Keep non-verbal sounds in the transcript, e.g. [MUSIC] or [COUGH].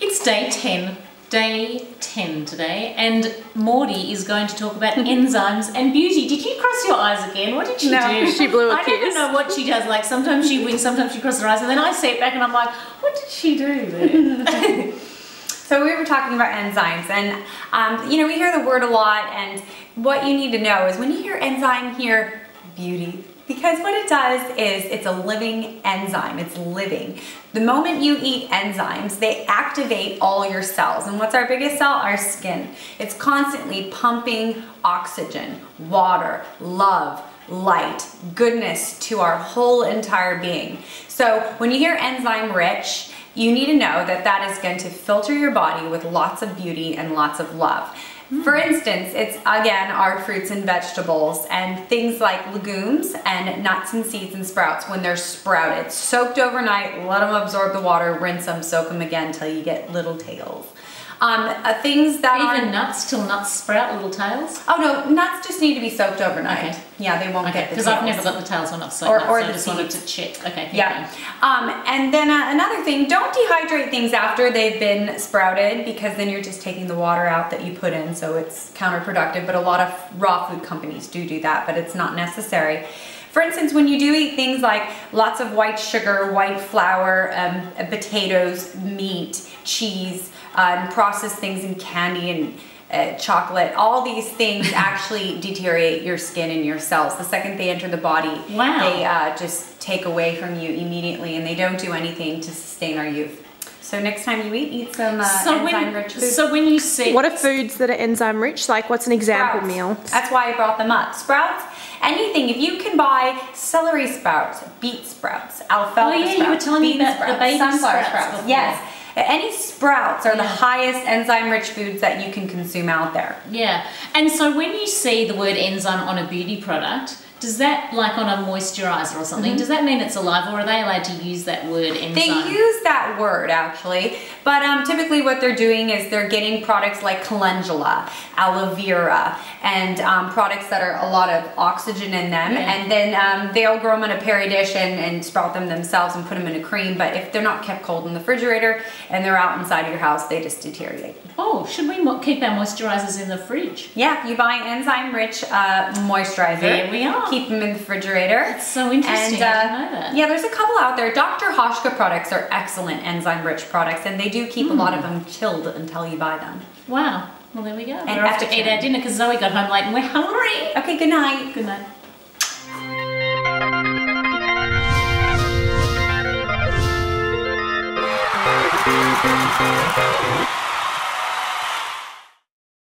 It's day 10, day 10 today, and Mordy is going to talk about [LAUGHS] enzymes and beauty. Did you cross your eyes again? What did she No, do? [LAUGHS] she blew a I kiss. know what she does. Like sometimes she winks, sometimes she crosses her eyes, and then I sit back and I'm like, what did she do there? [LAUGHS] So we were talking about enzymes, and um, you know we hear the word a lot. And what you need to know is when you hear enzyme, hear beauty, because what it does is it's a living enzyme. It's living. The moment you eat enzymes, they activate all your cells. And what's our biggest cell? Our skin. It's constantly pumping oxygen, water, love, light, goodness to our whole entire being. So when you hear enzyme rich, you need to know that that is going to filter your body with lots of beauty and lots of love. For instance, it's again our fruits and vegetables and things like legumes and nuts and seeds and sprouts when they're sprouted. Soaked overnight, let them absorb the water, rinse them, soak them again until you get little tails. Um, uh, things that Even are nuts till nuts sprout little tails. oh no, nuts just need to be soaked overnight. Okay. Yeah, they won't Okay, get the because I've never got the tails when I've soaked Or- nuts, or so I just wanted seeds. to check. Okay, Yeah. Um, and then uh, another thing, don't dehydrate things after they've been sprouted because then you're just taking the water out that you put in, so it's counterproductive. But a lot of raw food companies do do that, but it's not necessary. For instance, when you do eat things like lots of white sugar, white flour, um, potatoes, meat, cheese, uh, and processed things in candy and uh, chocolate, all these things [LAUGHS] actually deteriorate your skin and your cells. The second they enter the body, Wow. they uh, just take away from you immediately and they don't do anything to sustain our youth. So next time you eat, eat some uh, So enzyme when, rich food. so when you see What are foods that are enzyme rich? Like, what's an example Sprouts. meal? That's why I brought them up. Sprouts, anything. If you can buy celery sprouts, beet sprouts, alfalfa Oh, yeah, you sprouts, were telling me bean about the baby sunflower sprouts before. Yes. Any sprouts are the highest enzyme rich foods that you can consume out there. Yeah, and so when you see the word enzyme on a beauty product, does that, like on a moisturizer or something, does that mean it's alive or are they allowed to use that word enzyme? Mm-hmm. They use that word actually, but um, typically what they're doing is they're getting products like calendula, aloe vera, and um, products that are a lot of oxygen in them, Yeah. and then um, they'll grow them in a petri dish and, and sprout them themselves and put them in a cream. But if they're not kept cold in the refrigerator and they're out inside of your house, they just deteriorate. oh, should we mo- keep our moisturizers in the fridge? Yeah, you buy enzyme-rich uh, moisturizer. There we are. Keep them in the refrigerator. That's so interesting, I didn't uh, know that. Yeah, there's a couple out there. Dr. Hauschka products are excellent enzyme-rich products, and they do keep a lot of hmm. them chilled until you buy them. Wow. Well, there we go. And we're off to after eat our dinner because Zoe got home late and we're hungry. Okay, good night. Good night.